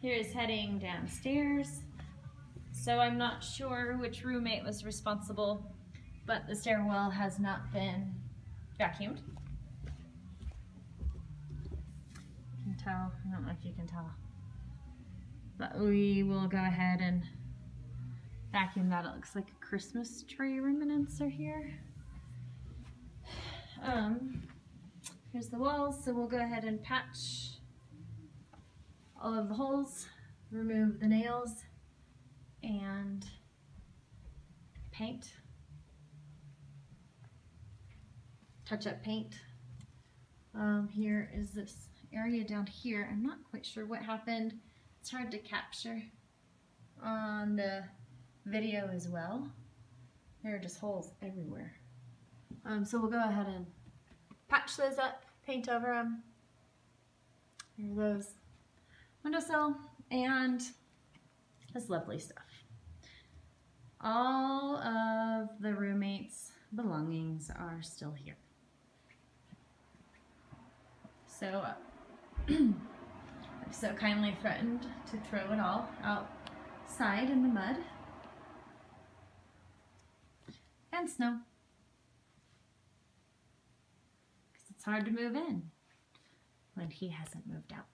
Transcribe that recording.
Here's heading downstairs. So I'm not sure which roommate was responsible, but the stairwell has not been vacuumed. You can tell, I don't know if you can tell. But we will go ahead and vacuum that. It looks like Christmas tree remnants are here. Um, here's the walls, so we'll go ahead and patch all of the holes, remove the nails, and paint. Touch up paint. Um, here is this area down here. I'm not quite sure what happened. It's hard to capture on the video as well. There are just holes everywhere. Um, so we'll go ahead and patch those up, paint over them. Here are those windowsill and this lovely stuff. All of the roommates' belongings are still here. So uh, I've so kindly threatened to throw it all outside in the mud and snow. Because it's hard to move in when he hasn't moved out.